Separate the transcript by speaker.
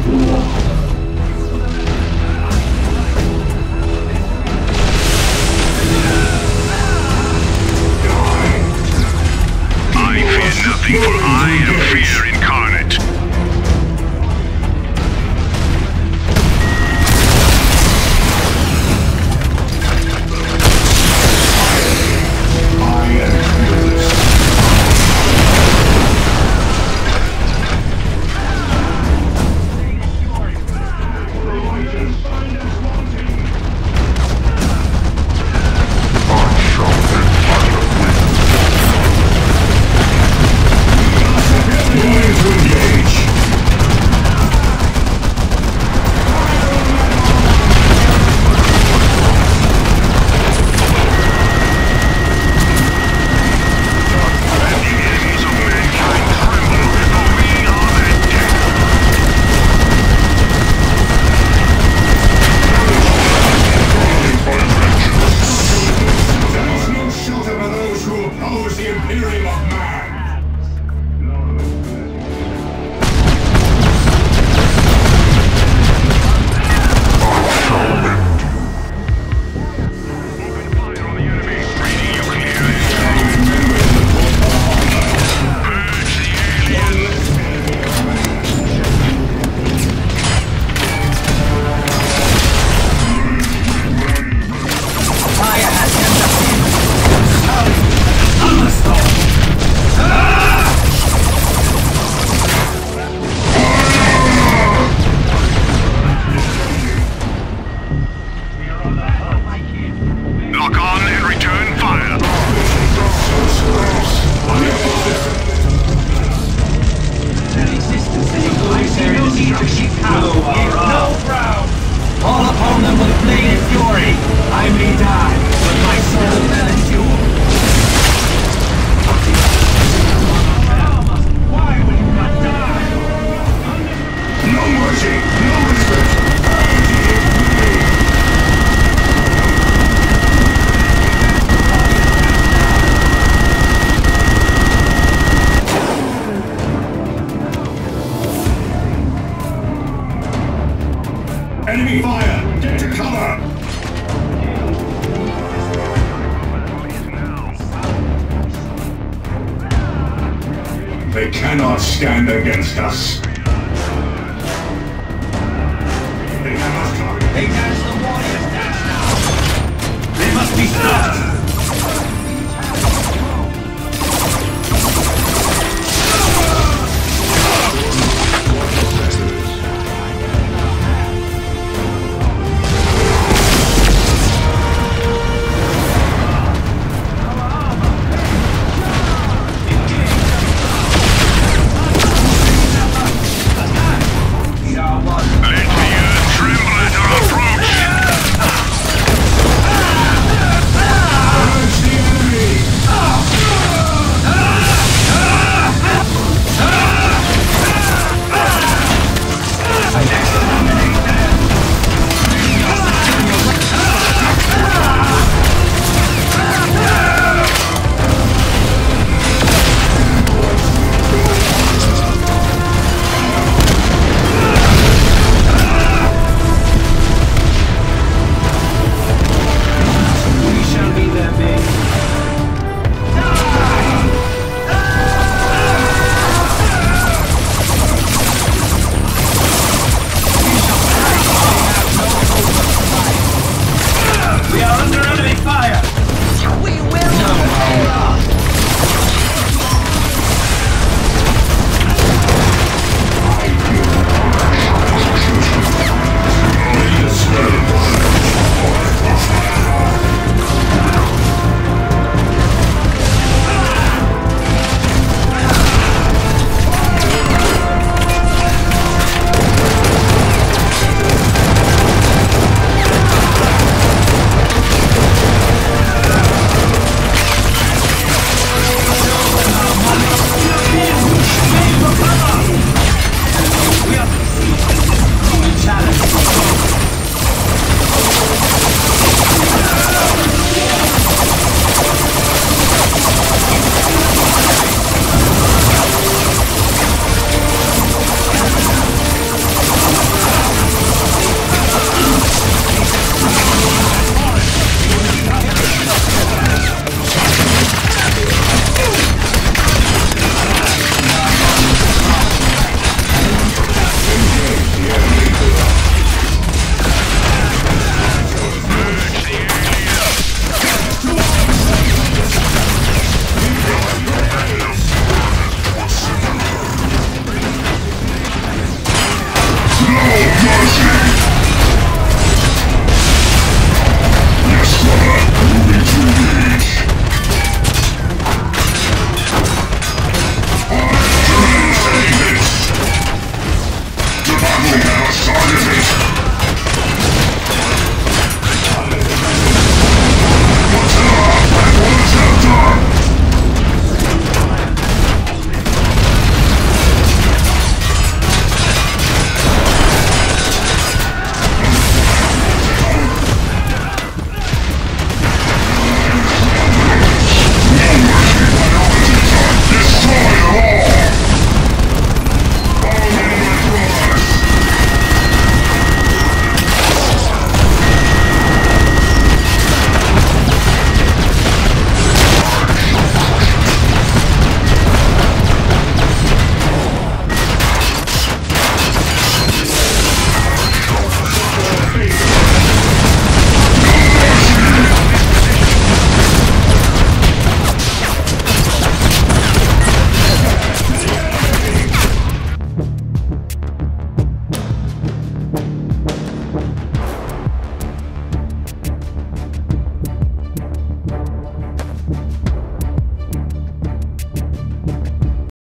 Speaker 1: I fear nothing, for I am
Speaker 2: fearing. They cannot stand against us. They cannot.
Speaker 3: They must be stopped!